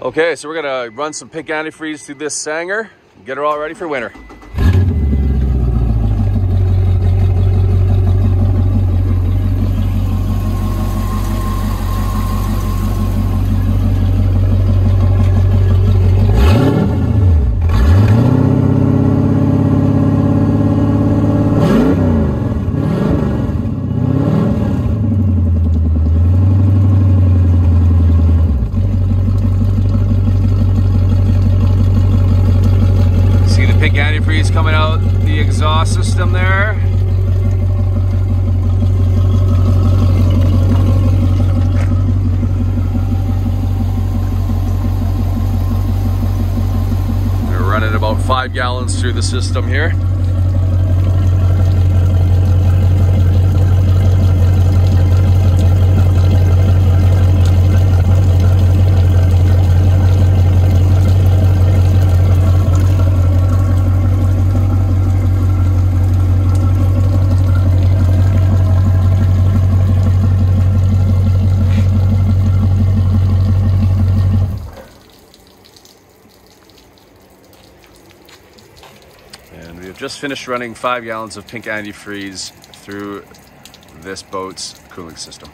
Okay, so we're gonna run some pink antifreeze through this Sanger, get her all ready for winter. Antifreeze coming out the exhaust system there. We're running about five gallons through the system here. And we have just finished running five gallons of pink antifreeze through this boat's cooling system.